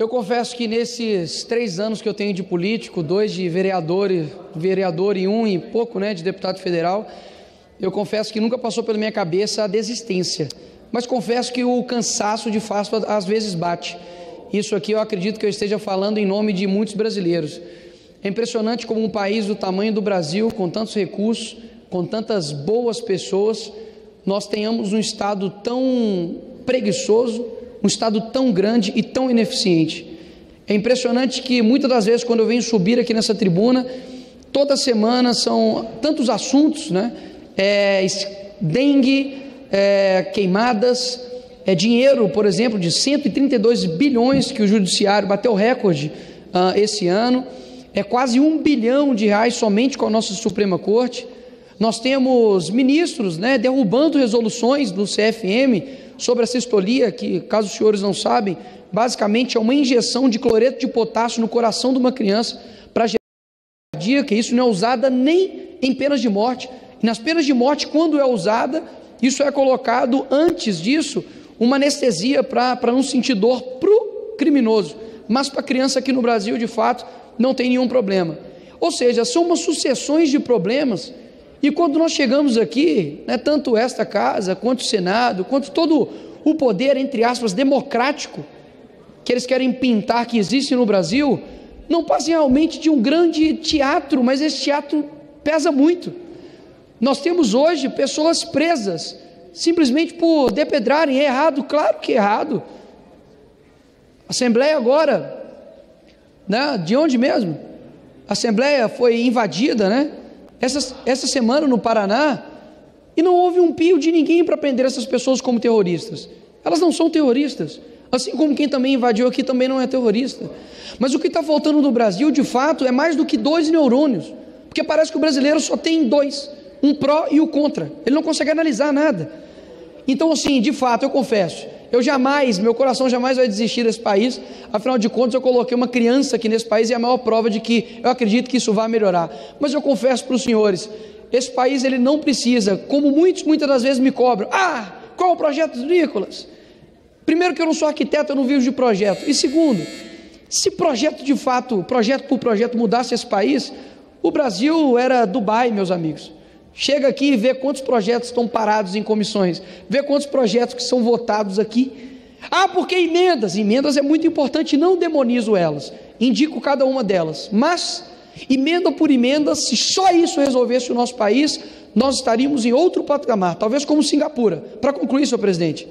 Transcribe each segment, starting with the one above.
Eu confesso que nesses três anos que eu tenho de político, dois de vereador, vereador e um e pouco né, de deputado federal, eu confesso que nunca passou pela minha cabeça a desistência. Mas confesso que o cansaço de fato às vezes bate. Isso aqui eu acredito que eu esteja falando em nome de muitos brasileiros. É impressionante como um país do tamanho do Brasil, com tantos recursos, com tantas boas pessoas, nós tenhamos um Estado tão preguiçoso, um Estado tão grande e tão ineficiente. É impressionante que muitas das vezes, quando eu venho subir aqui nessa tribuna, toda semana são tantos assuntos, né? É, dengue, é, queimadas, é dinheiro, por exemplo, de 132 bilhões que o judiciário bateu recorde uh, esse ano, é quase um bilhão de reais somente com a nossa Suprema Corte. Nós temos ministros né, derrubando resoluções do CFM sobre a cistolia, que, caso os senhores não sabem, basicamente é uma injeção de cloreto de potássio no coração de uma criança para gerar cardíaca. Isso não é usada nem em penas de morte. Nas penas de morte, quando é usada, isso é colocado antes disso uma anestesia para não sentir dor para o criminoso. Mas para a criança aqui no Brasil, de fato, não tem nenhum problema. Ou seja, são umas sucessões de problemas e quando nós chegamos aqui, né, tanto esta casa, quanto o Senado, quanto todo o poder, entre aspas, democrático, que eles querem pintar que existe no Brasil, não passa realmente de um grande teatro, mas esse teatro pesa muito. Nós temos hoje pessoas presas, simplesmente por depedrarem, é errado, claro que é errado. Assembleia agora, né, de onde mesmo? A Assembleia foi invadida, né? Essa, essa semana no Paraná e não houve um pio de ninguém para prender essas pessoas como terroristas. Elas não são terroristas. Assim como quem também invadiu aqui também não é terrorista. Mas o que está faltando no Brasil, de fato, é mais do que dois neurônios. Porque parece que o brasileiro só tem dois: um pró e o contra. Ele não consegue analisar nada. Então, assim, de fato, eu confesso, eu jamais, meu coração jamais vai desistir desse país. Afinal de contas, eu coloquei uma criança aqui nesse país e é a maior prova de que eu acredito que isso vai melhorar. Mas eu confesso para os senhores, esse país ele não precisa, como muitos muitas das vezes me cobram. Ah, qual o projeto do Nicolas? Primeiro que eu não sou arquiteto, eu não vivo de projeto. E segundo, se projeto de fato, projeto por projeto mudasse esse país, o Brasil era Dubai, meus amigos. Chega aqui e vê quantos projetos estão parados em comissões, vê quantos projetos que são votados aqui. Ah, porque emendas? Emendas é muito importante, não demonizo elas, indico cada uma delas. Mas, emenda por emenda, se só isso resolvesse o nosso país, nós estaríamos em outro patamar, talvez como Singapura. Para concluir, senhor presidente.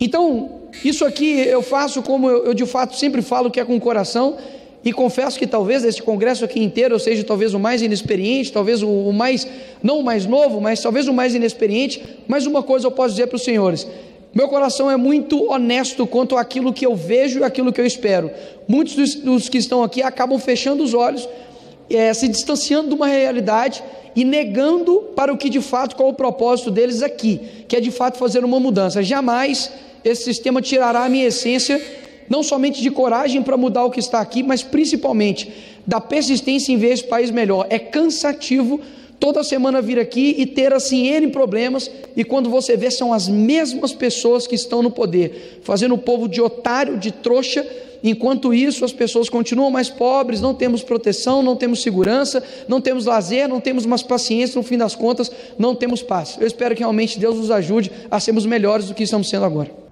Então, isso aqui eu faço como eu, eu de fato sempre falo que é com o coração e confesso que talvez este congresso aqui inteiro eu seja talvez o mais inexperiente, talvez o, mais, não o mais novo, mas talvez o mais inexperiente. Mas uma coisa eu posso dizer para os senhores: meu coração é muito honesto quanto àquilo que eu vejo e aquilo que eu espero. Muitos dos, dos que estão aqui acabam fechando os olhos, é, se distanciando de uma realidade e negando para o que de fato, qual o propósito deles aqui, que é de fato fazer uma mudança. Jamais esse sistema tirará a minha essência não somente de coragem para mudar o que está aqui, mas principalmente da persistência em ver esse país melhor. É cansativo toda semana vir aqui e ter assim N problemas, e quando você vê, são as mesmas pessoas que estão no poder, fazendo o povo de otário, de trouxa. Enquanto isso, as pessoas continuam mais pobres, não temos proteção, não temos segurança, não temos lazer, não temos mais paciência, no fim das contas, não temos paz. Eu espero que realmente Deus nos ajude a sermos melhores do que estamos sendo agora.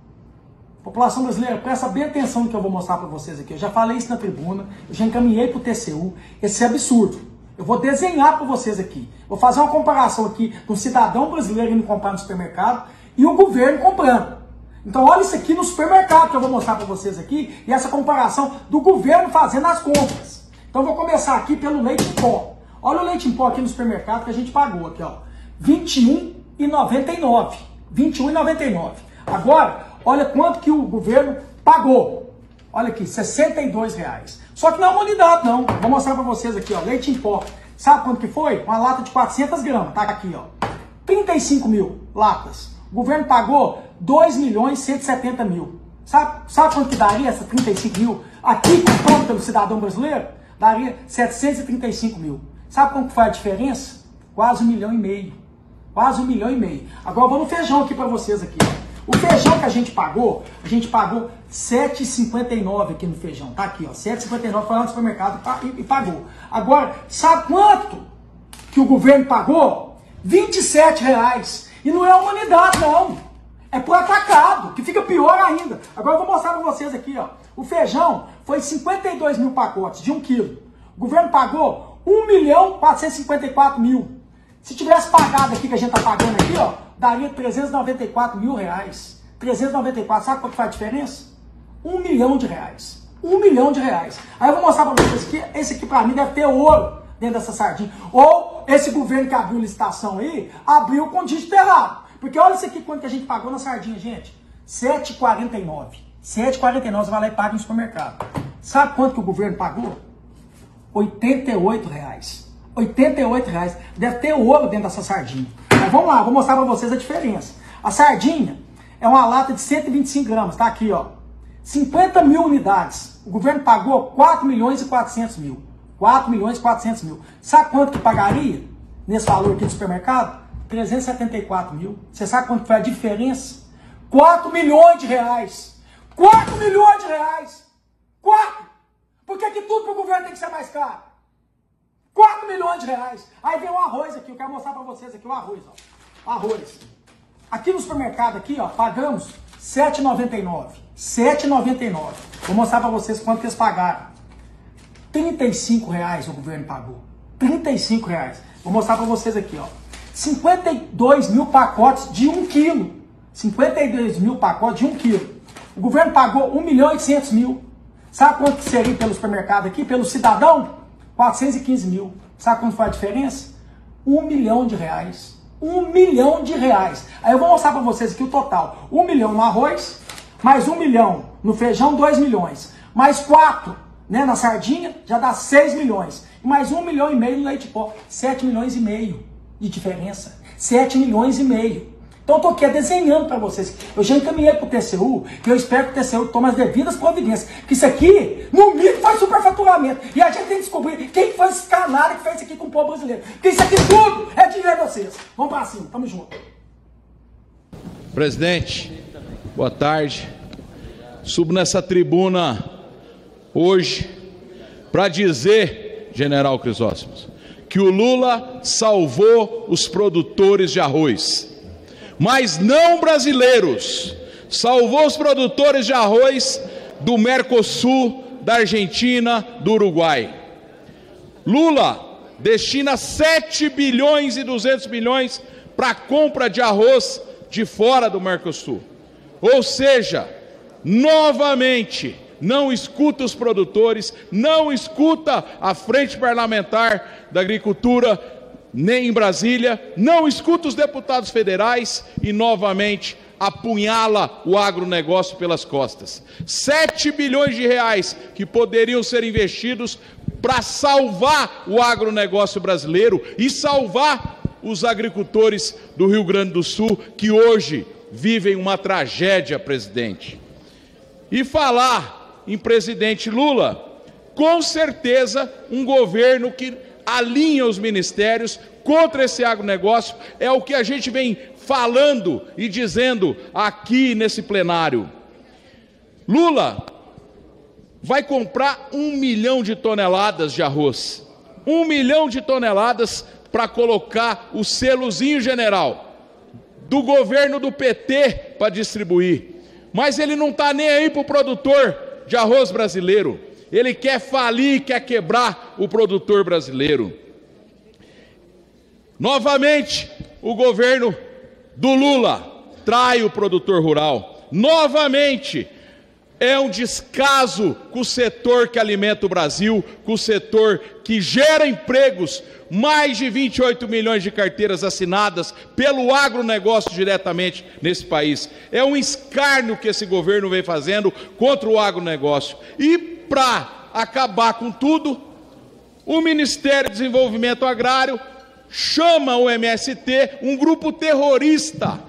População brasileira, presta bem atenção no que eu vou mostrar para vocês aqui. Eu já falei isso na tribuna, eu já encaminhei para o TCU. Esse é absurdo. Eu vou desenhar para vocês aqui. Vou fazer uma comparação aqui do cidadão brasileiro indo comprar no supermercado e o governo comprando. Então olha isso aqui no supermercado que eu vou mostrar para vocês aqui e essa comparação do governo fazendo as compras. Então eu vou começar aqui pelo leite em pó. Olha o leite em pó aqui no supermercado que a gente pagou aqui, ó. R$ 21,99. R$ 21,99. Agora, Olha quanto que o governo pagou. Olha aqui, 62 reais. Só que não é uma unidade, não. Vou mostrar para vocês aqui, ó. Leite em pó. Sabe quanto que foi? Uma lata de 400 gramas. Tá aqui, ó. 35 mil latas. O governo pagou 2 milhões 170 mil. Sabe, sabe quanto que daria essa 35 mil? Aqui, comprando pelo cidadão brasileiro, daria 735 mil. Sabe quanto que faz a diferença? Quase um milhão e meio. Quase um milhão e meio. Agora vamos no feijão aqui para vocês aqui. Ó. O feijão que a gente pagou, a gente pagou 7,59 aqui no feijão. Tá aqui, ó. 7,59 foi lá no supermercado e, pagou. Agora, sabe quanto que o governo pagou? 27 reais. E não é uma unidade, não. É por atacado, que fica pior ainda. Agora eu vou mostrar para vocês aqui, ó. O feijão foi 52 mil pacotes de 1 quilo. O governo pagou 1 milhão 454 mil. Se tivesse pagado aqui, que a gente tá pagando aqui, ó, daria 394 mil reais. 394, sabe quanto faz a diferença? Um milhão de reais. Um milhão de reais. Aí eu vou mostrar para vocês que esse aqui para mim deve ter ouro dentro dessa sardinha. Ou esse governo que abriu licitação aí, abriu com dígito errado. Porque olha isso aqui quanto que a gente pagou na sardinha, gente. 7,49. 7,49 você vai lá e paga no supermercado. Sabe quanto que o governo pagou? 88 reais. 88 reais. Deve ter ouro dentro dessa sardinha. Mas vamos lá, vou mostrar para vocês a diferença. A sardinha é uma lata de 125 gramas, tá aqui, ó. 50 mil unidades. O governo pagou 4 milhões e 400 mil. 4 milhões e 400 mil. Sabe quanto que pagaria nesse valor aqui do supermercado? 374 mil. Você sabe quanto foi a diferença? 4 milhões de reais. 4 milhões de reais. 4. Por que, tudo para o governo tem que ser mais caro? 4 milhões de reais. Aí vem o arroz aqui, eu quero mostrar para vocês aqui o arroz, ó. O arroz. Aqui no supermercado aqui, ó, pagamos R$ 7,99. 7,99. Vou mostrar para vocês quanto que eles pagaram. 35 reais o governo pagou. 35 reais. Vou mostrar para vocês aqui, ó. 52 mil pacotes de 1 quilo. 52 mil pacotes de 1 quilo. O governo pagou 1 milhão e 800 mil. Sabe quanto seria pelo supermercado aqui, pelo cidadão? 415 mil. Sabe quanto foi a diferença? Um milhão de reais. Um milhão de reais. Aí eu vou mostrar para vocês aqui o total. Um milhão no arroz, mais um milhão no feijão, dois milhões. Mais quatro né, na sardinha, já dá seis milhões. Mais um milhão e meio no leite pó. Sete milhões e meio de diferença. Sete milhões e meio. Então eu estou aqui desenhando para vocês. Eu já encaminhei para o TCU, que eu espero que o TCU tome as devidas providências. Que isso aqui, no mínimo, faz superfaturamento. E a gente tem que descobrir quem foi esse canário que fez isso aqui com o povo brasileiro. Porque isso aqui tudo é dinheiro de vocês. Vamos para cima, tamo junto. Presidente, boa tarde. Subo nessa tribuna hoje para dizer, General Crisóstomos, que o Lula salvou os produtores de arroz mas não brasileiros. Salvou os produtores de arroz do Mercosul, da Argentina, do Uruguai. Lula destina 7 bilhões e 200 milhões para a compra de arroz de fora do Mercosul. Ou seja, novamente, não escuta os produtores, não escuta a Frente Parlamentar da Agricultura nem em Brasília, não escuta os deputados federais e novamente apunhala o agronegócio pelas costas. 7 bilhões de reais que poderiam ser investidos para salvar o agronegócio brasileiro e salvar os agricultores do Rio Grande do Sul que hoje vivem uma tragédia, presidente. E falar em presidente Lula, com certeza um governo que alinha os ministérios contra esse agronegócio, é o que a gente vem falando e dizendo aqui nesse plenário. Lula vai comprar um milhão de toneladas de arroz, um milhão de toneladas para colocar o selozinho general do governo do PT para distribuir. Mas ele não está nem aí para o produtor de arroz brasileiro. Ele quer falir, quer quebrar o produtor brasileiro. Novamente, o governo do Lula trai o produtor rural. Novamente, é um descaso com o setor que alimenta o Brasil, com o setor que gera empregos, mais de 28 milhões de carteiras assinadas pelo agronegócio diretamente nesse país. É um escárnio que esse governo vem fazendo contra o agronegócio. E para acabar com tudo, o Ministério do Desenvolvimento Agrário chama o MST um grupo terrorista,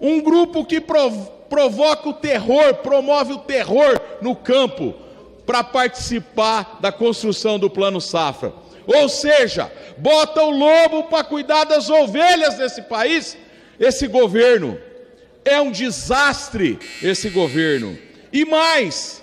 um grupo que provoca o terror, promove o terror no campo, para participar da construção do Plano Safra. Ou seja, bota o lobo para cuidar das ovelhas desse país, esse governo É um desastre esse governo. E mais,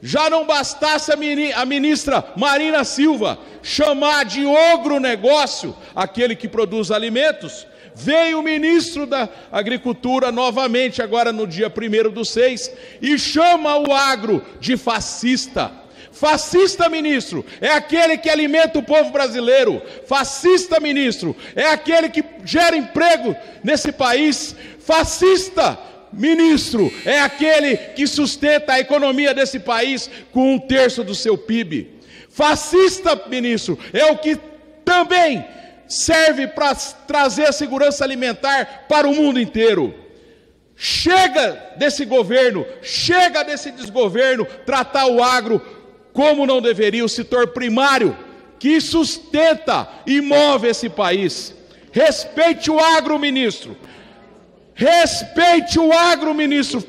já não bastasse a ministra Marina Silva chamar de ogro negócio aquele que produz alimentos, veio o ministro da Agricultura novamente, agora no dia 1 do 6, e chama o agro de fascista. Fascista, ministro, é aquele que alimenta o povo brasileiro. Fascista, ministro, é aquele que gera emprego nesse país. Fascista, ministro, é aquele que sustenta a economia desse país com um terço do seu PIB. Fascista, ministro, é o que também serve para trazer segurança alimentar para o mundo inteiro. Chega desse governo, chega desse desgoverno tratar o agro como não deveria, o setor primário que sustenta e move esse país. Respeite o agro, ministro. Respeite o agro, ministro.